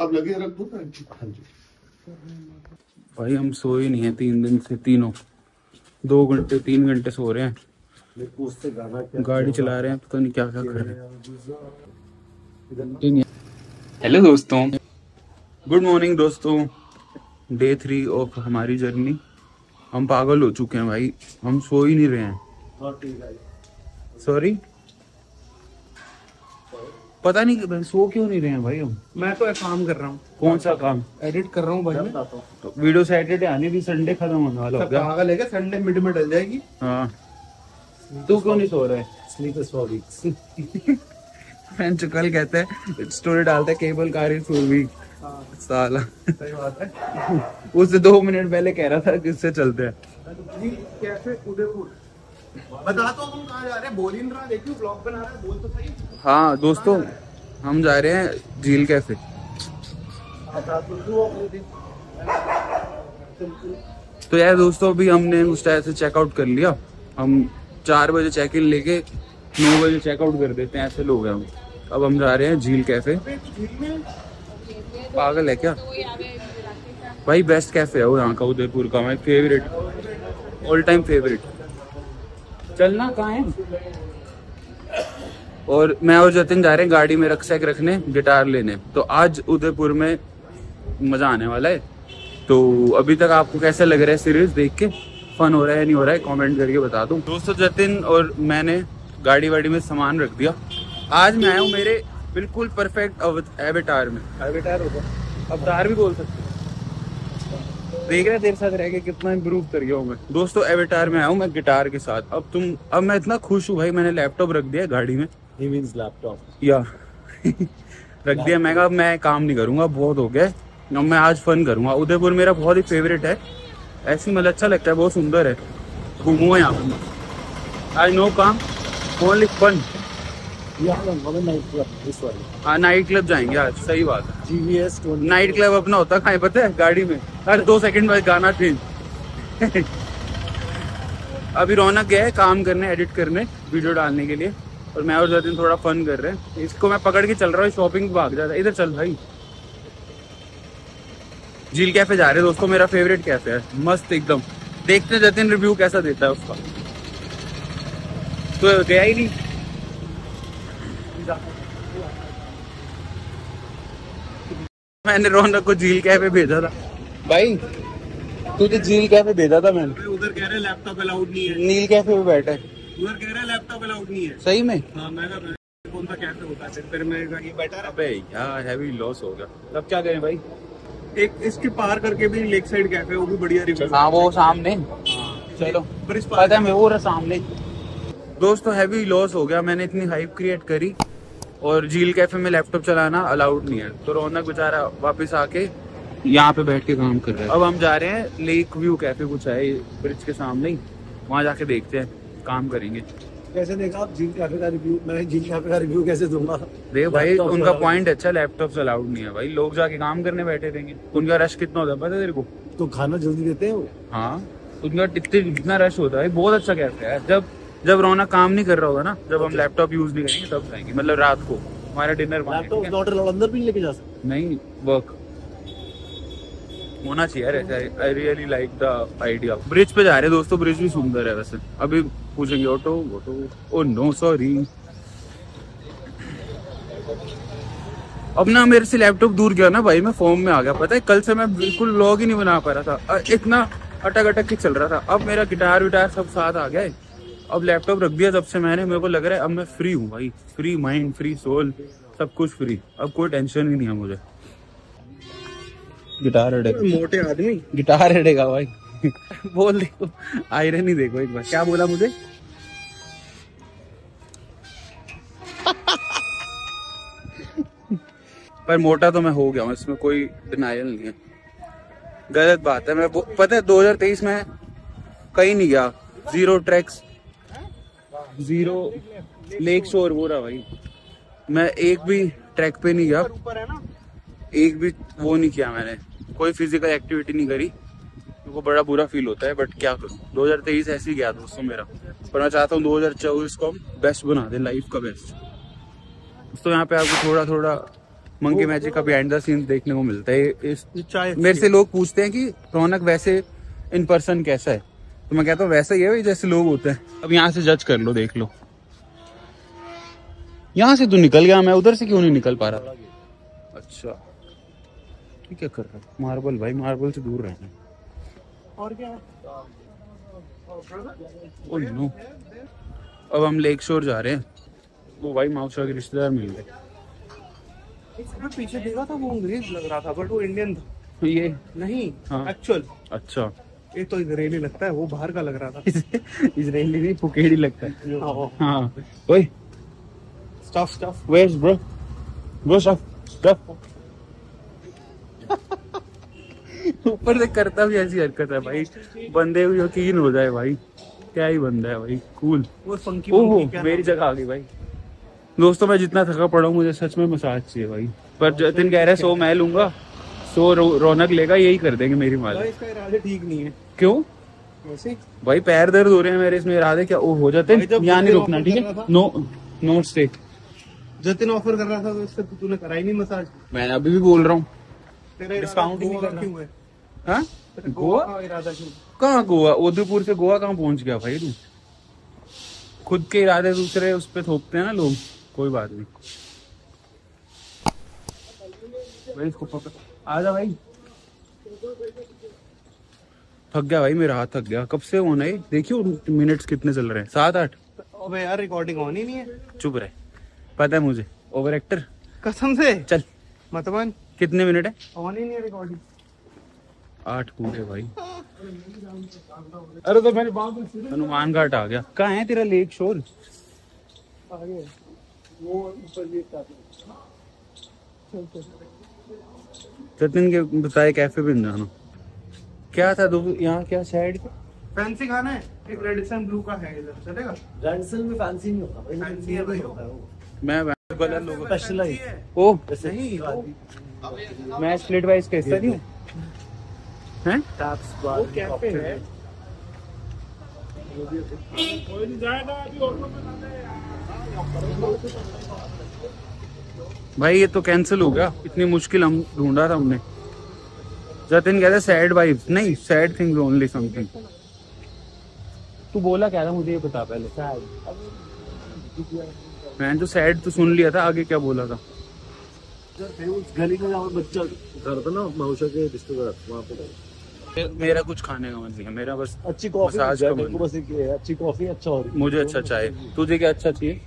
आप लगे रख दो हाँ जी। भाई हम सोए नहीं है तीन दिन से तीनों। दो घंटे तीन घंटे सो रहे हैं। उससे गाना गाड़ी चला रहे हैं पता नहीं क्या क्या कर रहे हैं। हेलो दोस्तों। गुड मॉर्निंग दोस्तों। डे थ्री ऑफ़ हमारी जर्नी हम पागल हो चुके हैं भाई। हम सो ही नहीं रहे हैं। सॉरी पता नहीं सो क्यों नहीं रहे हैं भाई हम? मैं तो एक काम कर रहा हूँ। कौन सा काम? एडिट कर रहा हूँ भाई। मैं तो। वीडियो सैटरडे आने भी संडे खत्म होने वाला हो सब गया पागल है क्या? संडे मिड में डल जाएगी? हाँ। तू क्यों नहीं सो रहा है? स्लीपर्स फॉर वीक्स फ्रेंड कल कहते हैं स्टोरी डालते हैं cable car is full week साला। सही बात है। उससे दो मिनट पहले कह रहा था किससे चलते हैं। जी कैफ़े उदयपुर। बता तो हम कहाँ जा रहे हैं? बोल ही रहा देखियो ब्लॉग बना रहा है बोल तो सही। हाँ दोस्तों हम जा रहे हैं झील कैफ़े। तो तू तो यार दोस्तों अभी हमने उस टाइम से चेकआउट कर लिया। हम चार बजे चेक इन लेके नौ बजे चेकआउट कर देते हैं ऐसे लोग हैं हम। अब हम जा रहे हैं झील कैफ़े। पागल है क्या? भाई बेस्ट कैफ़े है वो यहाँ का उदयपुर का my favourite all time favourite चलना कहाँ है? और मैं और जतिन जा रहे हैं गाड़ी में रक्सैक रखने गिटार लेने। तो आज उदयपुर में मज़ा आने वाला है। तो अभी तक आपको कैसा लग रहा है सीरीज़ देख के? फन हो रहा है नहीं हो रहा है? कमेंट करके बता दो। दोस्तों जतिन और मैंने गाड़ी वाड़ी में सामान रख दिया। आज मैं आया हूँ मेरे बिल्कुल परफेक्ट एवेटार में। एवेटार होगा। अवतार भी बोल सकते। देख रहे तेरे साथ रह के कितना इम्प्रूव कर गया हूँ मैं। दोस्तों एवेटार में आया हूँ मैं गिटार के साथ। अब तुम अब मैं इतना खुश हूँ भाई मैंने लैपटॉप रख दिया गाड़ी में। ही मींस लैपटॉप या। रख दिया मैं कहा अब मैं काम नहीं करूँगा बहुत हो गया। अब मैं आज फन करूँगा। उदयपुर मेरा बहुत ही फेवरेट है। ऐसे मतलब अच्छा लगता है बहुत सुंदर है। घूमूँगा यहाँ पे। आई नो काम ओनली फन यहाँ नाइट दिस वाली हाँ नाइट क्लब जाएँगे आज सही बात है। जीवीएस नाइट क्लब अपना होता है पता है गाड़ी में। हर दो सेकंड बाद गाना चेंज अभी रौनक गया है काम करने एडिट करने वीडियो डालने के लिए। और मैं और जतिन थोड़ा फन कर रहे हैं। इसको मैं पकड़ के चल रहा हूँ शॉपिंग भाग जाता है। इधर चल भाई। झील कैफ़े जा रहे हैं दोस्तों मेरा फेवरेट कैफ़े है। मस्त एकदम। देखते हैं जतिन रिव्यू कैसा देता है उसका। तो गया ही नहीं। मैंने रौनक को झील कैफ़े भेजा था। भाई तुझे झील कैफ़े भेजा था मैंने। उधर कह रहे लैपटॉप अलाउड नहीं है। नील कैफ़े पे बैठा है। उधर कह रहे लैपटॉप अलाउड नहीं है। सही में? हाँ मैं कौन सा कैफ़े होता है? फिर मैं कहा, ये बेटर है अबे यार हैवी लॉस हो गया। तब क्या करें भाई? एक इसके पार करके भी लेक साइड कैफ़े वो भी बढ़िया रिव्यू हाँ वो सामने। चलो। ब्रिज पता है मैं वो रहा सामने। दोस्तों हैवी लॉस हो गया। मैंने इतनी हाइप क्रिएट करी। और झील कैफ़े में लैपटॉप चलाना अलाउड नहीं है। तो रौनक बेचारा वापस आके यहाँ पे बैठ के काम कर रहा है। अब हम जा रहे हैं लेक व्यू कैफ़े कुछ है ब्रिज के सामने ही। वहाँ जाके देखते हैं काम करेंगे। कैसे देखा आप झील कैफ़े का रिव्यू मैं झील कैफ़े का रिव्यू कैसे दूँगा? देख भाई उनका पॉइंट अच्छा लैपटॉप अलाउड नहीं है भाई। लोग जाके काम करने बैठे रहेंगे उनका रश कितना होता है पता है तेरे को? तो खाना जल्दी देते हैं वो? हाँ उनका इतने इतना रश होता है बहुत अच्छा कैफ़े है। जब जब रौनक काम नहीं कर रहा होगा ना जब हम लैपटॉप यूज़ नहीं करेंगे तब जाएँगे। मतलब रात को हमारा डिनर अंदर भी लेके जा सकते। नहीं वर्क होना चाहिए यार I really like the idea bridge पे जा रहे हैं दोस्तों ब्रिज भी सुंदर है वैसे। अभी पूछेंगे auto auto oh no sorry अब ना मेरे से लैपटॉप दूर गया ना भाई मैं फॉर्म में आ गया। पता है कल से मैं बिल्कुल व्लॉग ही नहीं बना पा रहा था। इतना अटक अटक के चल रहा था। अब मेरा गिटार विटार सब साथ आ गया है। अब लैपटॉप रख दिया जब से मैंने मेरे को लग रहा है अब मैं फ्री हूँ भाई। फ्री माइंड फ्री सोल सब कुछ फ्री अब कोई टेंशन ही नहीं है मुझे। गिटार अड़ेगा मोटे आदमी। गिटार अड़ेगा भाई। बोल देखो आयरन ही देखो एक बार। क्या बोला मुझे? पर मोटा तो मैं हो गया हूँ इसमें कोई डिनाइल नहीं है। गलत बात है। मैं पता है 2023 में कहीं नहीं गया। ज़ीरो ट्रैक्स ज़ीरो लेक शोर वो रहा भाई। मैं एक भी ट्रैक पे नहीं गया। है एक भी वो नहीं किया मैंने। कोई फ़िज़िकल एक्टिविटी नहीं करी। मेरे को बड़ा बुरा फील होता है बट क्या करूँ? 2023 ऐसे ही गया दोस्तों मेरा। पर मैं चाहता हूँ 2024 को हम बेस्ट बना दे लाइफ का बेस्ट तो यहाँ पे आपको थोड़ा थोड़ा मंकी मैजिक का बिहाइंड द सीन देखने को मिलता है। इस मेरे से लोग पूछते हैं कि रौनक वैसे इन पर्सन कैसा है? तो मैं कहता हूँ वैसा ही है भाई जैसे लोग होते हैं। अब यहाँ से जज कर लो देख लो। यहाँ से तो निकल गया मैं उधर से क्यों नहीं निकल पा रहा? अच्छा। ये क्या कर रहा मार्बल भाई मार्बल से दूर रहना। और क्या? ओ नो अब हम लेक शोर जा रहे हैं। वो भाई माउसा के रिश्तेदार मिल गए। पीछे देखा था वो अंग्रेज़ लग रहा था बट वो इंडियन था। ये? नहीं हाँ। एक्चुअल अच्छा। ये तो इजरायली लगता है वो बाहर का लग रहा था। इसराइली नहीं फुकेड़ी लगता है। हाँ। हाँ। ओए। Stuff stuff Where's bro? Bro, stuff, stuff. ऊपर से करता भी ऐसी हरकत है भाई। बंदे भी यकीन हो जाए भाई। क्या ही बंदा है भाई कूल वो फंकी ओहो मेरी जगह आ गई भाई। दोस्तों मैं जितना थका पड़ा हूँ मुझे सच में मसाज चाहिए भाई। पर जतिन कह रहा है सो मैं लूँगा। सो रौ, रौनक लेगा यही कर देंगे मेरी माल इसका इरादे ठीक नहीं है। क्यों? वैसे भाई पैर दर्द हो रहे हैं मेरे इसमें इरादे क्या? ओ हो जाते जब यहाँ नहीं रुकना ठीक है? No no stay Jatin offer कर रहा था तो इससे तूने करा ही नहीं मसाज मैं अभी भी बोल रहा हूँ। डिस्काउंट क्यों है? हाँ? गोवा कहाँ गोवा? उदयपुर से गोवा कहाँ पहुँच गया भाई तू? खुद के इरादे दूसरे उस पे थोपते हैं ना लोग। कोई बात नहीं। भाई इसको पकड़। आ जा भाई। थक गया भाई मेरा हाथ थक गया। कब से होना है देखियो मिनट्स कितने चल रहे हैं। सात आठ। अबे यार रिकॉर्डिंग ऑन ही नहीं है। चुप रहे। पता है मुझे। ओवर एक्टर कसम से? चल। मतबन कितने मिनट है? ऑन ही नहीं है रिकॉर्डिंग आठ पूरे भाई। अरे तो मेरे हनुमान घाट आ गया। कहाँ है तेरा लेक शोर? आगे। वो ऊपर ये का चल चल। सचिन के बताए कैफ़े पे जाना क्या था दो यहाँ क्या साइड फैंसी खाना है? एक रेड एंड ब्लू का है इधर चलेगा? में फैंसी नहीं होता फैंसी है भाई होता है मैं लोगों स्पेशलाइज ओ नहीं मैं स्प्लिट वाइज कैसा नहीं हूँ? हैं? टैप्स वो कैफ़े है। भाई ये तो कैंसिल हो गया। इतनी मुश्किल हम ढूंढा था हमने। जतिन कहते सैड वाइब्स नहीं सैड थिंग्स ओनली समथिंग तू बोला क्या था? मुझे ये बता पहले। मैंने तो सैड तो सुन लिया था आगे क्या बोला था? उस गली का बच्चा घर था ना मौसा के रिश्तेदार वहाँ पे। मेरा कुछ खाने का मन नहीं है मेरा बस अच्छी कॉफ़ी। बस एक अच्छी कॉफ़ी अच्छा हो रही मुझे अच्छा चाहिए। तुझे क्या अच्छा चाहिए?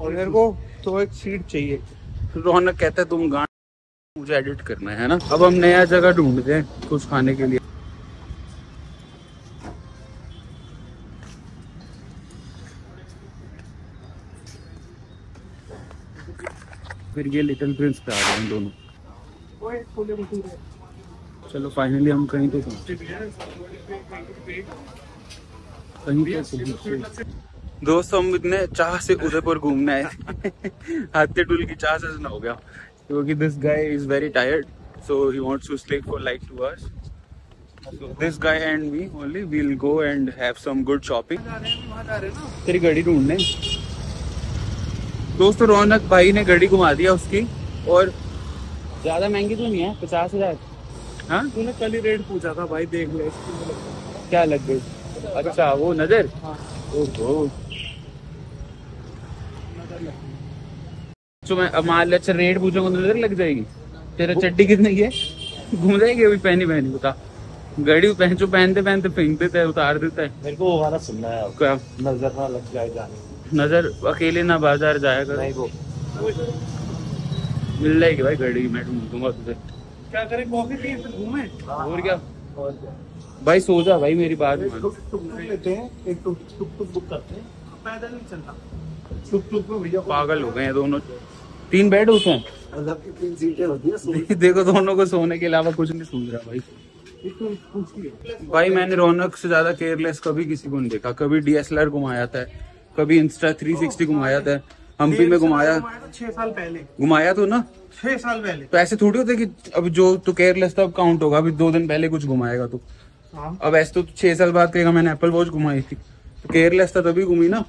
और मेरे को तो एक सीट चाहिए। रौनक कहता है, तुम गाना मुझे एडिट करना है ना? अब हम नया जगह ढूंढते हैं कुछ खाने के लिए। फिर ये लिटिल प्रिंस पे आ गए हैं दोनों। चलो फाइनली हम कहीं तो कहीं पहुँचे। दोस्तों हम इतने चाह से उदयपुर घूमने आए हाथी टूल की चाह से ना हो गया। क्योंकि this guy is very tired so he wants to sleep for like two hours so this guy and me only we'll go and have some good shopping. तेरी गाड़ी ढूँढने। दोस्तों रौनक भाई ने गाड़ी घुमा दिया उसकी। और ज़्यादा महँगी तो नहीं है? पचास हज़ार। हाँ? तूने कल ही रेट पूछा था भाई देख ले। क्या लग गई? अच्छा वो नज़र? हाँ। ओहो। तो मैं अब मान लिया अच्छा रेट पूछूँगा तो नज़र लग जाएगी। तेरा चड्डी कितने की है? घूम जाएगी अभी पहनी पहनी बता। गाड़ी पहन जो पहनते पहनते फेंक देता है उतार देता है। मेरे को वो गाना सुनना है क्या? नज़र ना लग जाए जाने। नज़र अकेले ना बाज़ार जाया कर। नहीं वो। मिल जाएगी भाई गाड़ी मैं ढूंढ दूँगा तुझे। क्या करें कॉफ़ी फिर घूमे? और क्या? और क्या? भाई सो जा भाई मेरी बात मान। टुक टुक लेते हैं। एक टुक टुक टुक बुक करते हैं। पैदल नहीं चलता टुक टुक में भैया पागल हो गए हैं दोनों। तीन बेड उसमें मतलब की तीन सीटें होती है देखो दोनों को सोने के अलावा कुछ नहीं सूझ रहा भाई। है भाई मैंने रौनक से ज़्यादा केयरलेस कभी किसी को नहीं देखा। कभी डीएसएलआर घुमाया था कभी इंस्टा 360 घुमाया था। हम्पी में घुमाया। तो छह साल पहले। घुमाया तो ना? छह साल पहले। तो ऐसे थोड़ी होते कि अब जो तो केयरलेस था अब काउंट होगा। अभी दो दिन पहले कुछ घुमाएगा तो। हाँ। अब ऐसे तो छह साल बाद कहेगा मैंने एप्पल वॉच घुमाई थी। तो केयरलेस था तभी घूमी ना?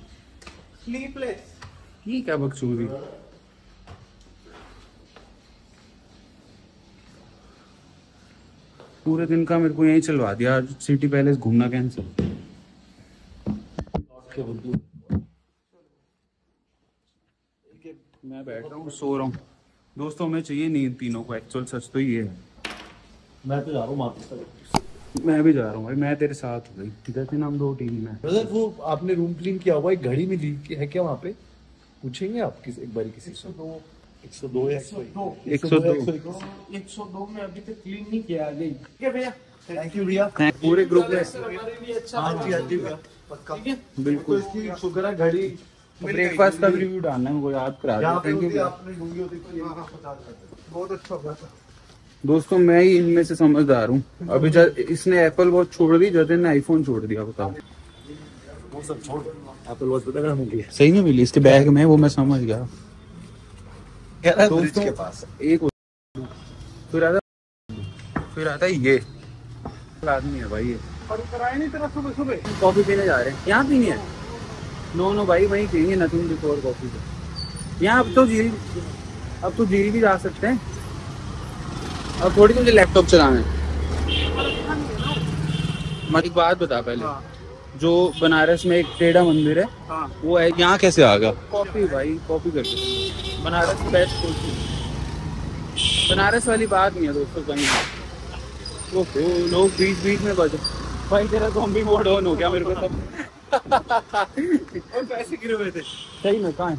स्लीपलेस ये क्या बकचोदी। पूरे दिन का मेरे को यही चलवा दिया। आज सिटी पैलेस घूमना कैंसिल मैं बैठ रहा हूँ सो रहा हूँ। दोस्तों हमें चाहिए नींद तीनों को। एक्चुअल सच तो ये है। मैं तो जा रहा हूँ मैं भी जा रहा हूँ भाई मैं तेरे साथ हो गई जैसे ना हम दो टीम में। ब्रदर वो आपने रूम क्लीन किया हुआ एक घड़ी मिली है क्या वहाँ पे? पूछेंगे आप किस एक बार किसी से। एक सौ दो एक सौ दो। एक सौ दो में अभी तक क्लीन नहीं किया आ ठीक है भैया? थैंक यू भैया। पूरे ग्रुप में। अच्छा हाँ जी हाँ जी भैया। पक्का। बिल्कुल। तो शुक्र है घड़ी ब्रेकफास्ट का रिव्यू डालना है मुझे याद करा दो। थैंक यू बहुत अच्छा हुआ था। दोस्तों मैं ही इनमें से समझदार हूँ। अभी जब इसने एप्पल वॉच छोड़ दी जतिन ने आईफोन छोड़ दिया बताओ। वो सब छोड़। एप्पल वॉच पता कहाँ मिली सही में मिली इसके बैग में वो मैं समझ गया। दोस्तों के पास। एक फिर आता फिर आता ये। आदमी है भाई ये। कराए नहीं तेरा सुबह सुबह कॉफ़ी पीने जा रहे हैं। यहाँ पीनी है? नो नो भाई वहीं पीएँगे नथिंग बिफोर कॉफ़ी पे। यहाँ अब तो झील अब तो झील भी जा सकते हैं। अब थोड़ी मुझे लैपटॉप चलाना है। मैं एक बात बता पहले। जो बनारस में एक टेढ़ा मंदिर है हाँ। वो है। यहाँ कैसे आ गया? कॉपी भाई कॉपी करके बनारस बेस्ट कॉफ़ी बनारस वाली बात नहीं है दोस्तों कहीं वो लोग बीच बीच में बजे। भाई तेरा कॉम्बी मोड ऑन हो गया मेरे को सब। और पैसे गिरे हुए थे। सही में कहाँ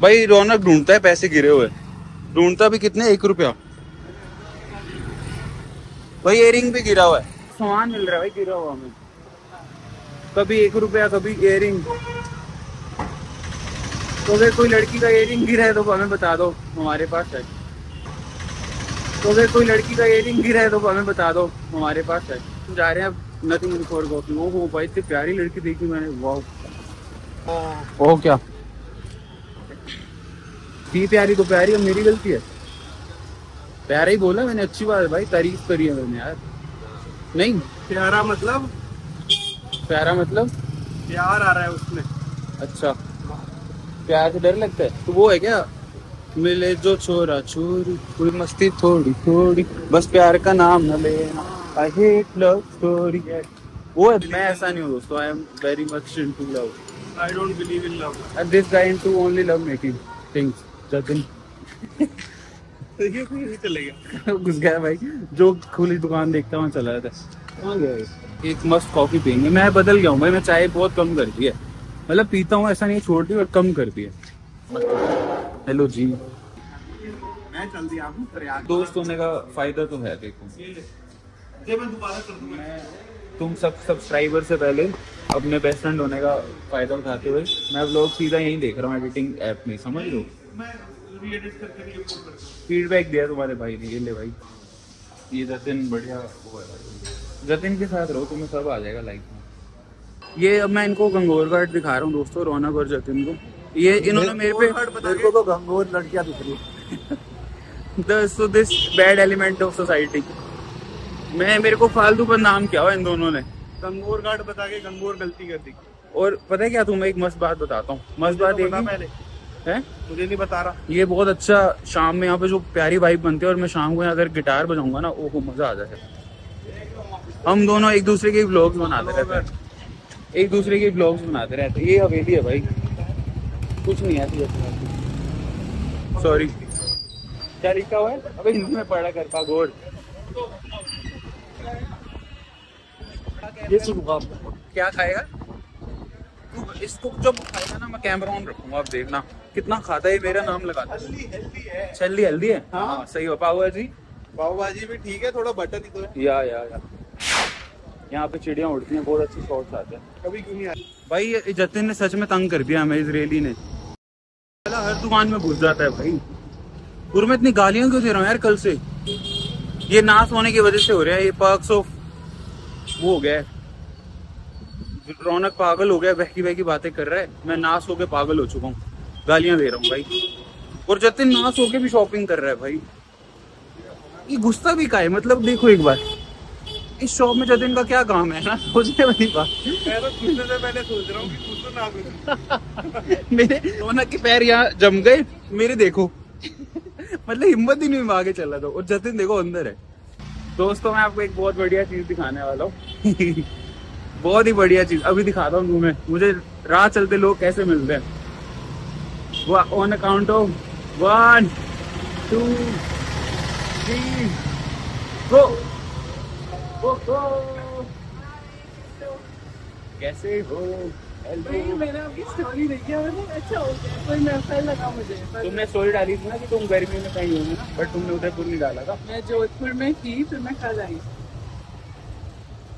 भाई रौनक ढूंढता है पैसे गिरे हुए। ढूंढता भी कितने? एक रुपया। भाई इयरिंग भी गिरा हुआ है। सामान मिल रहा है भाई गिरा हुआ हमें कभी एक रुपया कभी इयरिंग तो अगर कोई लड़की का इयरिंग गिरा है तो हमें बता दो हमारे पास है। तो अगर कोई लड़की का इयरिंग गिरा है तो हमें बता दो हमारे पास है। जा रहे हैं अब नथिंग बिफोर कॉफ़ी वो हो भाई इतनी प्यारी लड़की देखी मैंने। वाह ओ क्या? थी प्यारी तो प्यारी अब मेरी गलती है। प्यारा ही बोला मैंने अच्छी बात है भाई तारीफ़ करी है मैंने यार। नहीं? प्यारा मतलब? प्यारा मतलब? प्यार आ रहा है उसमें। अच्छा। प्यार से डर लगता है? तो वो है क्या? मिले जो छोरा छोरी कोई मस्ती थोड़ी थोड़ी बस प्यार का नाम न लेना आई हेट लव स्टोरी वो है मैं ऐसा नहीं हूँ दोस्तों I am very much into love I don't believe in love and this guy into only love making things Jatin घुस गया भाई। जो खुली दुकान देखता वहाँ चला जाता है? एक मस्त कॉफ़ी पियेंगे मैं बदल गया हूँ भाई मैं चाय बहुत कम कर दी है। मतलब पीता हूँ ऐसा नहीं छोड़ दी और कम कर दी है। हेलो जी। मैं चल दिया हूँ दोस्त होने का फ़ायदा तो है देखो। मैं दोबारा कर दूँगा। तुम सब सब्सक्राइबर से पहले अपने बेस्ट फ्रेंड होने का फ़ायदा उठाते हुए मैं व्लॉग सीधा यहीं देख रहा हूँ एडिटिंग ऐप में समझ लो एडिट करके ये फीडबैक दिया तुम्हारे भाई ने ये ले भाई। ये जतिन बढ़िया वो है। जतिन के साथ रहो तुम्हें सब आ जाएगा लाइफ में। ये अब मैं इनको गंगोर घाट दिखा रहा हूँ दोस्तों रौनक और जतिन को। ये इन्होंने मेरे पे मेरे को तो गंगोर लड़कियाँ दिख रही है। So this bad element of society मैं मेरे को फालतू पर नाम क्या हुआ इन दोनों ने। गंगोर घाट बता के गंगोर गलती कर दी। और पता है क्या तुम्हें एक मस्त बात बताता हूँ। मस्त बात तो पहले। है? मुझे नहीं बता रहा। ये बहुत अच्छा शाम में यहाँ पे जो प्यारी वाइब बनती है और मैं शाम को यहाँ अगर गिटार बजाऊँगा ना ओहो मज़ा आ जाएगा। हम दोनों एक दूसरे के ब्लॉग्स बनाते रहते हैं। एक दूसरे के ब्लॉग्स बनाते रहते हैं। ये हवेली है भाई। कुछ नहीं है सॉरी क्या लिखा हुआ है? अबे हिंदी में पढ़ा कर पागोड़ ये सुनूँगा क्या खाएगा? इसको जब खाएगा ना मैं कैमरा ऑन रखूँगा आप देखना। कितना खाता है मेरा नाम लगाता है हेल्दी है। छल्ली हल्दी है? हाँ। सही हो। पाव भाजी? पाव भाजी भी ठीक है थोड़ा बटर ही तो है। या या या। यहाँ पे चिड़िया उड़ती हैं बहुत अच्छे शॉट्स आते हैं। कभी क्यों नहीं आती? भाई जतिन ने सच में तंग कर दिया हमें इसराइली ने। साला हर दुकान में घुस जाता है भाई। और मैं इतनी गालियाँ क्यों दे रहा हूँ यार कल से? ये नाश होने की वजह से हो रहा है ये पर्क्स ऑफ़ वो हो गया है। रौनक पागल हो गया बहकी बहकी बातें कर रहा है। मैं नाश होके पागल हो चुका हूँ। गालियाँ दे रहा हूँ भाई। और जतिन नाश होके भी शॉपिंग कर रहा है भाई। ये घुसता भी का है? मतलब देखो एक बार। इस शॉप में जतिन का क्या काम है ना? सोचने वाली बात। मैं तो घुसने से पहले सोच रहा हूँ कि ना घुसो मेरे रौनक के पैर यहाँ जम गए। मेरे देखो। मतलब हिम्मत ही नहीं हुई आगे चला था और जतिन देखो अंदर है। दोस्तों मैं आपको एक बहुत बढ़िया चीज़ दिखाने वाला हूँ। बहुत ही बढ़िया चीज़। अभी दिखाता हूँ तुम्हें। मुझे राह चलते लोग कैसे मिलते हैं। On account of one two three go go go कैसे हो? अच्छा हो गया कोई महफल लगा मुझे। तुमने स्टोरी डाली थी ना कि तुम गर्मी में कहीं हो ना बट तुमने उदयपुर नहीं डाला था। मैं जोधपुर में थी फिर मैं कल आई।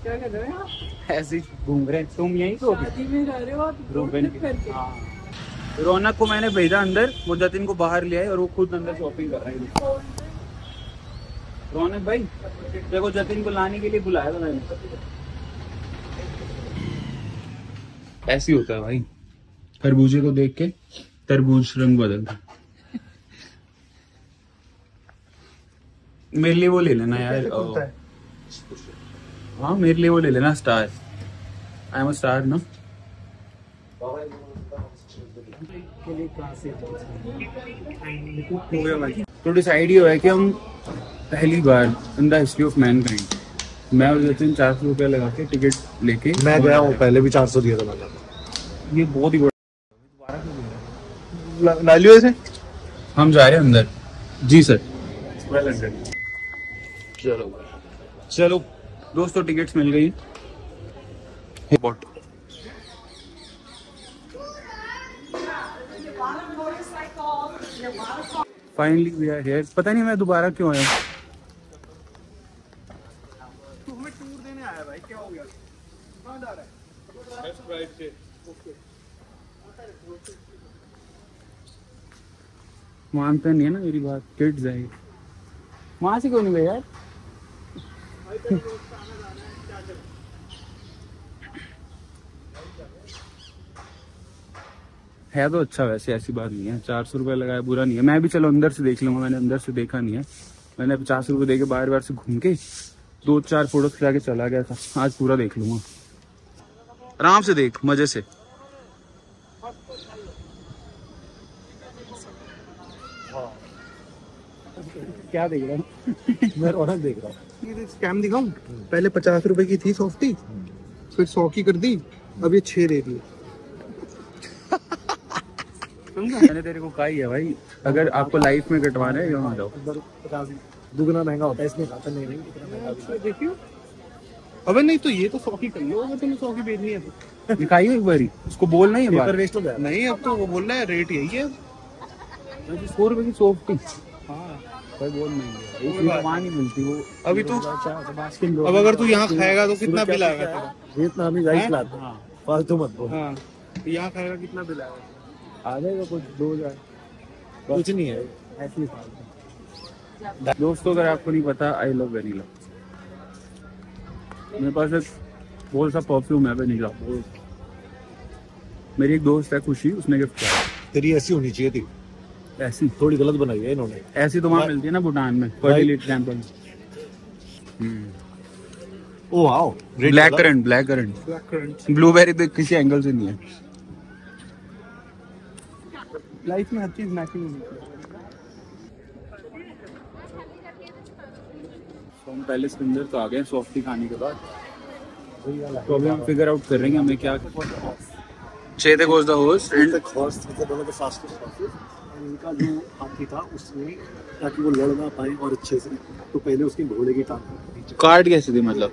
क्या कर रहे हो आप? ऐसे घूम रहे। तुम यहीं तो शादी में रह रहे हो आप? रौनक को मैंने भेजा अंदर वो जतिन को बाहर ले आए और वो खुद अंदर शॉपिंग कर रहे हैं। रौनक भाई देखो जतिन को लाने के लिए बुलाया था मैंने। ऐसे होता है भाई। खरबूजे को देख के तरबूज रंग बदलता है। मेरे लिए वो ले लेना यार अ, हाँ? मेरे लिए वो ले लेना स्टार। आई एम स्टार ना तो डिसाइड ये हुआ है कि हम पहली बार in the history of man मैं और जतिन चार सौ रुपया लगा के टिकट लेके मैं गया हूँ पहले भी चार सौ दिया था मैंने। ये बहुत ही बड़ा लालियो से हम जा रहे हैं अंदर। जी सर। चलो। चलो दोस्तों टिकट्स मिल गई। But finally we are here पता नहीं मैं दोबारा क्यों आया हूँ। तू हमें टूर देने आया भाई क्या हो गया? कहाँ जा रहा है? लेफ़्ट से ओके मानते नहीं है ना मेरी बात किड्स है वहाँ से क्यों नहीं गए यार? है तो अच्छा वैसे ऐसी बात नहीं है। चार सौ रुपये लगाया बुरा नहीं है। मैं भी चलो अंदर से देख लूँगा मैंने अंदर से देखा नहीं है। मैंने पचास रुपये दे के बाहर बाहर से घूम के दो चार फ़ोटोज़ खिला के चला गया था। आज पूरा देख लूँगा। आराम से देख मज़े से। क्या देख रहा हूँ? मैं रौनक देख रहा हूँ। स्कैम दिखाऊँ? पहले पचास रुपए की थी सॉफ्टी फिर सौ की कर दी अब ये छह दे मैंने तेरे को कहा ही है भाई अगर आपको लाइफ में कटवाना है यहाँ जाओ। दुगना महँगा होता है इसमें खाता नहीं नहीं इतना अच्छा, देखियो। अबे नहीं तो ये तो सौ की कर लो अगर तुम्हें सौ की बेचनी है तो। दिखाइए एक बारी उसको बोलना ही है पेपर वेस्ट हो गया। नहीं अब तो वो बोल रहा है रेट यही है। सौ रुपए की सॉफ्टी हाँ। भाई बहुत महँगी है। वहाँ नहीं। मिलती वो अभी तो अब अगर तू यहाँ खाएगा तो कितना बिल आएगा राइस लाते हाँ। फालतू मत बोल। हाँ। तो यहाँ खाएगा कितना बिल आएगा? आ जाएगा कुछ दो हज़ार। कुछ नहीं है। ऐसे ही दोस्तों अगर आपको नहीं पता आई लव वेनिला मेरे पास एक बहुत सा परफ्यूम है वेनिला मेरी एक दोस्त है खुशी उसने गिफ्ट किया। तेरी ऐसी होनी चाहिए थी। ऐसी। थोड़ी गलत बनाई है इन्होंने। ऐसी तो वहाँ मिलती है ना भूटान में fertility temple oh wow black currant black currant. Black currant. Blueberry तो किसी एंगल से नहीं है। लाइफ में हर चीज़ मैचिंग होनी चाहिए तो हम पहले के अंदर तो आ गए सॉफ्टी खाने के बाद। तो अभी हम फिगर आउट कर रहे हैं हमें क्या Chetak was the host and इनका जो हाथी था उसने ताकि वो लड़ ना पाए और अच्छे से तो पहले उसकी घोड़े की टांग। काट कार्ड कैसे थी मतलब?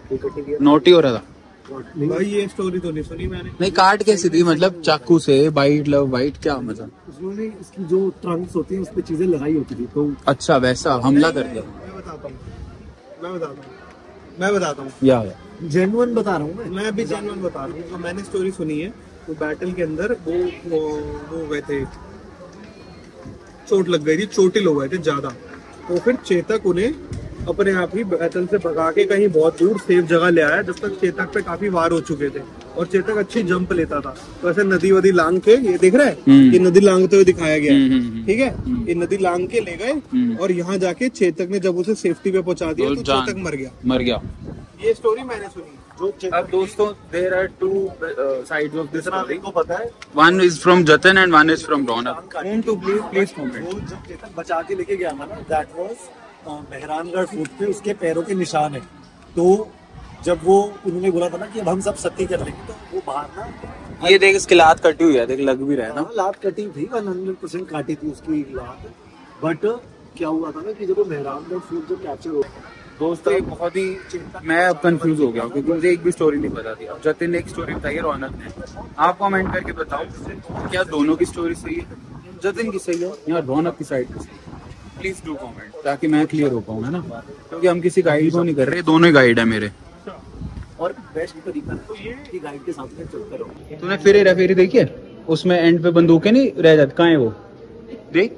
नोटी हो रहा था। भाई ये स्टोरी तो नहीं सुनी मैंने। नहीं कार्ड कैसे थी? मतलब चाकू से बाइट लव वाइट क्या मतलब? उसने इसकी जो ट्रंक्स होती है उस पर चीज़ें लगाई होती थी तो अच्छा वैसा हमला कर दिया। मैं बताता हूँ मैं बताता हूँ मैं बताता हूँ। या जेनुअन बता रहा हूँ मैं। मैं भी जेनवन बता रहा हूँ मैंने स्टोरी सुनी है वो बैटल के अंदर वो वो वो गए थे। चोट लग गई थी चोटिल हो गए थे ज़्यादा। तो फिर चेतक उन्हें अपने आप ही बैटल से भगा के कहीं बहुत दूर सेफ़ जगह ले आया जब तक चेतक पे काफ़ी वार हो चुके थे और चेतक अच्छी जंप लेता था। तो ऐसे नदी वदी लांग के ये देख रहा है? हम्म। ये नदी लांगते हुए दिखाया गया हम्म, है हम्म। ठीक है? ये नदी लांग के ले गए। और यहाँ जाके चेतक ने जब उसे सेफ्टी पे पहुँचा दिया तो तो चेतक मर गया। मर गया। ये स्टोरी मैंने सुनी। जो अब दोस्तों there are two sides of this story आपको पता है? One is from Jatin and one is from Raunak to please please comment वो जब चेतन बचा के लेके गया ना दैट वाज मेहरानगढ़ फूट पे उसके पैरों के निशान है। तो जब वो उन्होंने बोला था ना कि अब हम सब सत्य कर लेंगे तो वो बाहर ना ये देख इसकी लात कटी हुई है देख लग भी रहा है ना। हाँ, लात कटी थी वन हंड्रेड परसेंट काटी थी उसकी लात। बट क्या हुआ था ना कि जब वो मेहरानगढ़ फूट जब कैप्चर हो दोस्तों ये बहुत ही मैं अब कंफ्यूज हो गया क्योंकि मुझे एक भी स्टोरी नहीं पता थी। अब जतिन ने एक स्टोरी बताई है रौनक ने। आप कमेंट करके बताओ क्या दोनों की स्टोरी सही है? जतिन की सही है या रौनक की साइड की सही है? प्लीज़ डू कमेंट ताकि मैं क्लियर हो पाऊँ है ना? क्योंकि हम किसी गाइड को नहीं कर रहे दोनों ही गाइड है मेरे। और बेस्ट तरीका कि गाइड के साथ में चलते रहो। तूने फिर हेरा फेरी देखी है? उसमें एंड पे बंदूकें नहीं रह जाती कहाँ है वो? देख।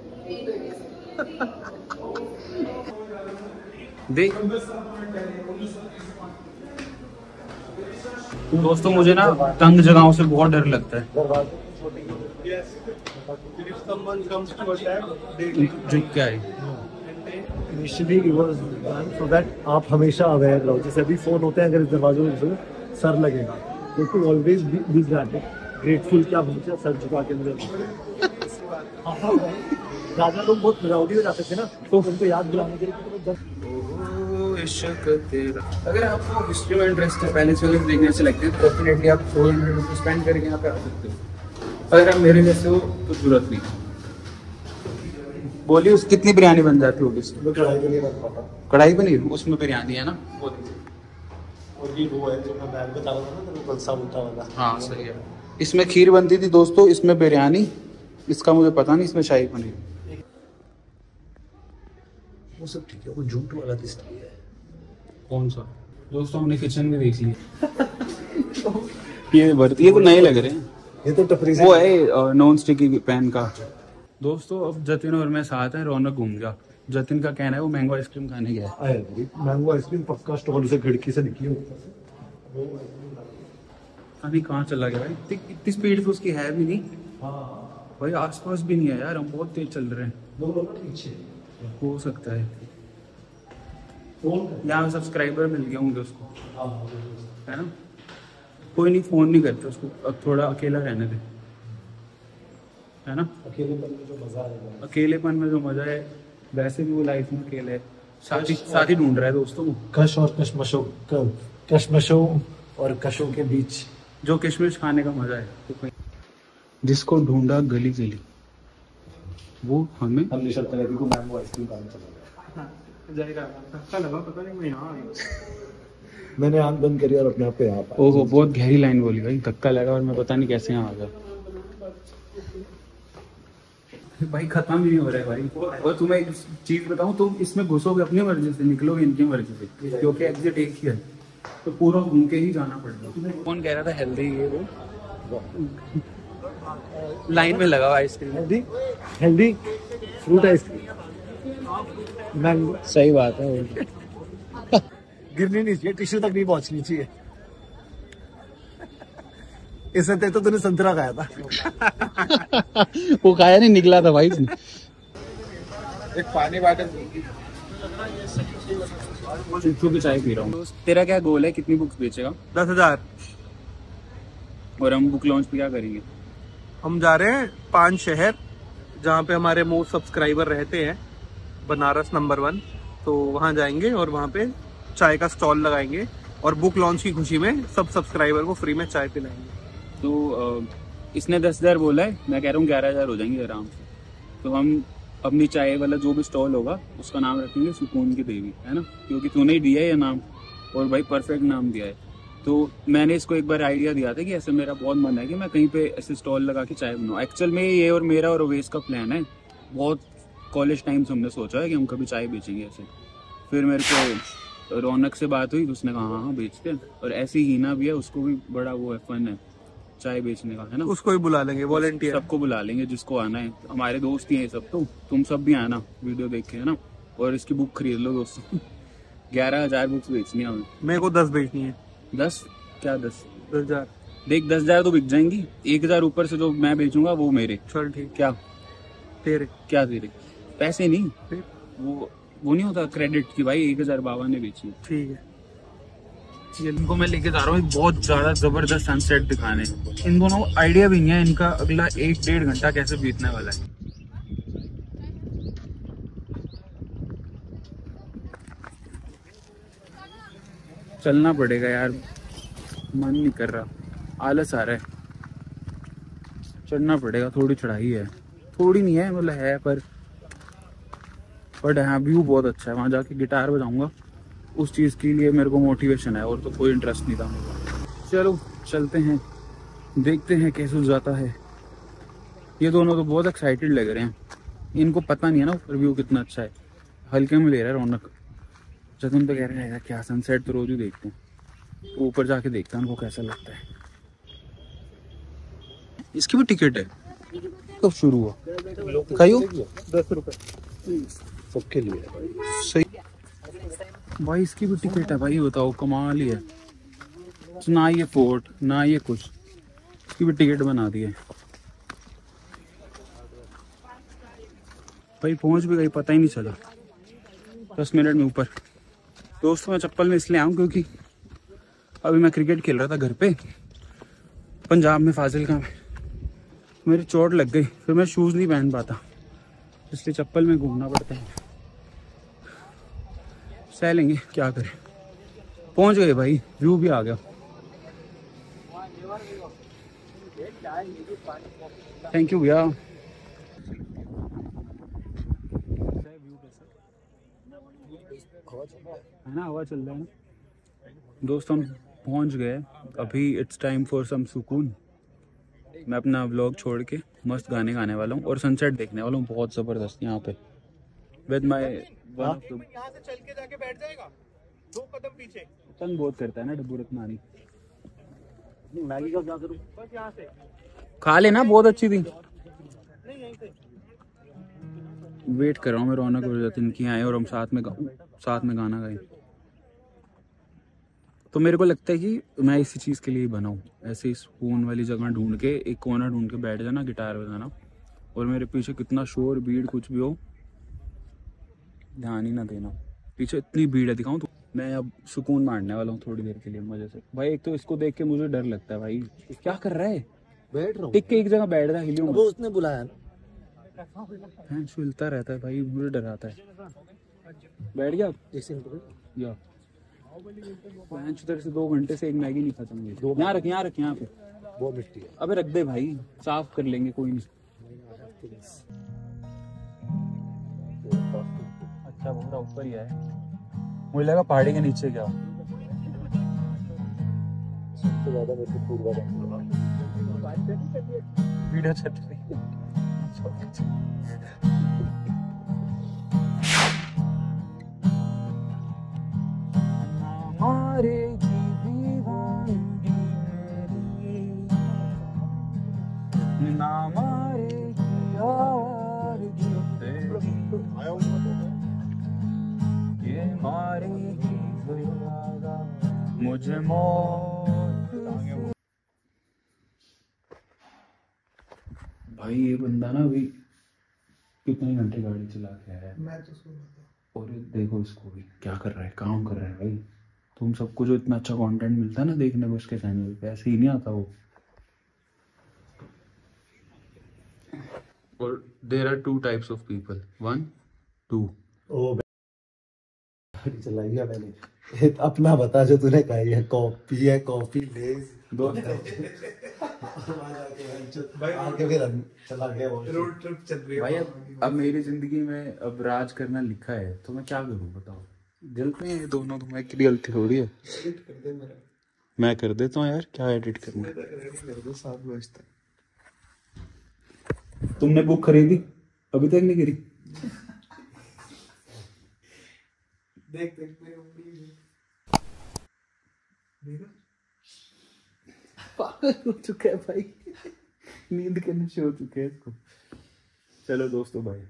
देख। दोस्तों मुझे ना तंग जगहों से बहुत डर लगता है। Someone comes to attack, they जो क्या है? Initially it was done so that आप हमेशा अवेयर रहो। जैसे अभी फ़ोन होते हैं अगर इस दरवाजे से सर लगेगा। तो टू ऑलवेज बी ग्रेटफुल कि आप हमेशा सर झुका के अंदर राजा लोग बहुत राउडी हो जाते थे ना तो उनको याद दिलाने के लिए कि दस अगर आपको हिस्ट्री में इंटरेस्ट है पहले से देखने से लगती है डेफिनेटली आप फोर हंड्रेड रुपीज़ स्पेंड करके यहाँ पे आ सकते हो। अगर आप मेरे जैसे हो तो ज़रूरत नहीं। बोलिए उस कितनी बिरयानी बन जाती होगी इसमें कढ़ाई के लिए कढ़ाई पनीर उसमें बिरयानी है ना? वो वो है जो मैं बैग बता रहा था ना तेरे को कलसा उल्टा वाला। हाँ सही है। इसमें खीर बनती थी दोस्तों इसमें बिरयानी इसका मुझे पता नहीं इसमें शाही पनीर। वो सब ठीक है वो झूठ वाला दिस है। कौन सा? दोस्तों हमने किचन में देख लिया ये बर्त ये तो नए लग रहे हैं। ये तो टपरी वो है नॉन स्टिकी पैन का। दोस्तों अब जतिन और मैं साथ हैं रौनक घूम गया। जतिन का कहना है वो मैंगो आइसक्रीम खाने गया है। मैंगो आइसक्रीम पक्का स्टॉल से खिड़की से निकली हो। नहीं कहाँ चला गया भाई? इतनी स्पीड तो उसकी है भी नहीं। हाँ। भाई आसपास भी नहीं है यार हम बहुत तेज चल रहे हैं। हो सकता है। यहाँ सब्सक्राइबर मिल गए होंगे उसको। हाँ है ना? कोई नहीं फ़ोन नहीं करते उसको। अब थोड़ा अकेला रहने दे। है ना? अकेले पल में जो मज़ा आएगा। अकेलेपन में जो मज़ा है वैसे भी वो लाइफ में अकेले है। साथी साथी ढूंढ रहा है दोस्तों कश और कशमशों कशमशों और कशों के बीच। जो किशमिश खाने का मज़ा है तो जिसको ढूंढा गली गली वो हमें हमने शर्त लगी को मैंगो आइसक्रीम खाने चला गया जाएगा। अच्छा लगा पता नहीं मैं यहाँ गया। मैंने आँख बंद करी और अपने आप पे यहाँ ओहो बहुत गहरी लाइन बोली भाई धक्का लगा और मैं पता नहीं कैसे यहाँ आ गया। भाई खत्म ही नहीं हो रहा है भाई। और तुम्हें एक चीज़ बताऊँ तुम इसमें घुसोगे अपनी मर्ज़ी से निकलोगे इनकी मर्ज़ी से क्योंकि एग्जिट एक ही है। तो पूरा घूम के ही जाना पड़ेगा। कौन कह रहा था हेल्दी ये वो? लाइन में लगा हुआ ice cream healthy healthy fruit ice cream सही बात है। गिरनी नहीं चाहिए टिश्यू तक नहीं पहुंचनी चाहिए। इससे तेरे तो तूने संतरा खाया था। वो खाया नहीं निकला था भाई इसने एक पानी बॉटल। चिप्सों की चाय पी रहा हूँ। तेरा क्या गोल है? कितनी बुक्स बेचेगा? दस हज़ार। और हम बुक लॉन्च पे क्या करेंगे? हम जा रहे हैं पाँच शहर जहाँ पे हमारे मोस्ट सब्सक्राइबर रहते हैं बनारस नंबर वन तो वहाँ जाएँगे और वहाँ पे चाय का स्टॉल लगाएँगे और बुक लॉन्च की खुशी में सब सब्सक्राइबर को फ्री में चाय पिलाएँगे। तो इसने दस हज़ार बोला है, मैं कह रहा हूँ ग्यारह हज़ार हो जाएँगे आराम से। तो हम अपनी चाय वाला जो भी स्टॉल होगा, उसका नाम रखेंगे सुकून की देवी, है ना? क्योंकि तूने ही दिया है ये नाम, और भाई परफेक्ट नाम दिया है। तो मैंने इसको एक बार आइडिया दिया था कि ऐसे मेरा बहुत मन है कि मैं कहीं पे ऐसे स्टॉल लगा के चाय बनाऊँ। एक्चुअल में ये और मेरा और ओवेश का प्लान है। बहुत कॉलेज टाइम से हमने सोचा है कि हम कभी चाय बेचेंगे ऐसे। फिर मेरे को रौनक से बात हुई तो उसने कहा हाँ हाँ बेचते हैं। और ऐसी हीना भी है उसको भी बड़ा वो है फन है चाय बेचने का है ना? उसको भी बुला लेंगे वॉलेंटियर सबको बुला लेंगे जिसको आना है। हमारे दोस्त ही हैं सब तो तुम सब भी आना वीडियो देख के है ना? और इसकी बुक खरीद लो दोस्तों। ग्यारह हज़ार बुक्स बेचनी है हमें। मेरे को दस बेचनी है। दस? क्या दस? दस हज़ार। देख दस हज़ार तो बिक जाएँगी। एक हज़ार ऊपर से जो मैं बेचूँगा वो मेरे। चल ठीक। क्या? तेरे। क्या तेरे? पैसे नहीं। वो वो नहीं होता क्रेडिट की भाई, एक हज़ार बाबा ने बेची। ठीक है। इनको मैं लेके जा रहा हूँ बहुत ज़्यादा ज़बरदस्त सनसेट दिखाने। इन दोनों आइडिया भी नहीं है, इनका अगला एक डेढ़ घंटा कैसे बीतने वाला है। चलना पड़ेगा यार, मन नहीं कर रहा, आलस आ रहा है। चढ़ना पड़ेगा, थोड़ी चढ़ाई है। थोड़ी नहीं है मतलब है, पर बट हाँ व्यू बहुत अच्छा है, वहाँ जाके गिटार बजाऊँगा। उस चीज़ के लिए मेरे को मोटिवेशन है और तो कोई इंटरेस्ट नहीं था मेरा चलो, चलते हैं, देखते हैं कैसे जाता है। ये दोनों तो बहुत एक्साइटेड लग रहे हैं। इनको पता नहीं है ना ऊपर व्यू कितना अच्छा है। हल्के में ले रहा है रौनक। जतन तो कह रहे हैं, क्या सनसेट तो रोज ही देखते हैं। ऊपर जाके देखते हैं, उनको कैसा लगता है। इसकी भी टिकट है। कब शुरू हुआ? दस रुपए। सबके लिए सही। भाई, इसकी भी टिकट है भाई बताओ, कमाल ही है। ना ये फोर्ट, ना ये कुछ। इसकी भी टिकट बना दी है। भाई, पहुँच भी गई, पता ही नहीं चला। दस मिनट में ऊपर। दोस्तों, मैं चप्पल में इसलिए आऊँ क्योंकि अभी मैं क्रिकेट खेल रहा था घर पे। पंजाब में फाजिलका में। मेरी चोट लग गई, फिर मैं शूज़ नहीं पहन पाता। इसलिए चप्पल में घूमना पड़ता है। सह लेंगे, क्या करें? पहुँच गए भाई, व्यू भी आ गया। थैंक यू भैया। है ना, हवा चल रहा है ना? दोस्त, हम पहुँच गए। अभी इट्स टाइम फॉर सम सुकून मैं अपना व्लॉग छोड़ के मस्त गाने गाने वाला हूँ और सनसेट देखने वाला हूँ। बहुत ज़बरदस्त यहाँ पे। विद माई यहाँ से चल के जाके बैठ जाएगा। दो कदम पीछे। तंग बहुत करता है ना डब्बू रत्नानी मैगी का क्या करूँ? बस यहाँ से। खा लेना बहुत अच्छी थी। नहीं यहीं से। वेट कर रहा हूँ मैं रौनक और जतिन की आए और हम साथ में साथ में गाना गाए। तो मेरे को लगता है कि मैं इसी चीज़ के लिए ही बना हूँ ऐसे ही सुकून वाली जगह ढूंढ के एक कोना ढूंढ के बैठ जाना गिटार बजाना। और मेरे पीछे कितना शोर भीड़ कुछ भी हो ध्यान ही ना देना। पीछे इतनी भीड़ है दिखाऊँ तो। मैं अब सुकून मारने वाला हूँ थोड़ी देर के लिए मज़े से। भाई एक तो इसको देख के मुझे डर लगता है भाई। क्या कर रहा है? बैठ रहा टिक के एक जगह बैठ रहा है हिलियो अब उसने बुलाया ना। हैं हिलता रहता है भाई मुझे डराता है। बैठ गया। या। से दो घंटे से एक मैगी नहीं खत्म हुई। यहाँ रख यहाँ रख यहाँ पे वो मिट्टी है। अबे रख दे भाई साफ़ कर लेंगे कोई नहीं। अच्छा पूरा ऊपर ही है मुझे लगा पहाड़ी के नीचे क्या सबसे ज़्यादा मेरे को पूर्वा वीडियो चल रही है। मारेगी दीवानगी मेरी। ना मारेगी आवारगी मारेगी ज़्यादा मुझे मौत भाई ये बंदा ना अभी कितने घंटे गाड़ी चला के आया है? मैं तो सो रहा था। और देखो इसको भी क्या कर रहा है काम कर रहा है भाई। तुम सबको जो इतना अच्छा कंटेंट मिलता है ना देखने को उसके चैनल पे ऐसे ही नहीं आता वो। और there are two types of people one two oh गाड़ी चलाई है मैंने। अपना बता जो तूने कही है कॉपी है कॉपी लेज दो। आगे फिर चला गया रोड ट्रिप चल रही है। भाई अब अब मेरी ज़िंदगी में अब राज करना लिखा है तो मैं क्या करूँ बताओ? गलती है ये दोनों तो मैं की गलती थोड़ी है। एडिट कर दे मेरा। मैं कर देता हूँ यार क्या एडिट करना तक। तुमने बुक खरीदी? अभी तक नहीं करी? देख देख मेरी उंगली पागल हो चुका है भाई। नींद के नशे हो चुके हैं इसको। चलो दोस्तों भाई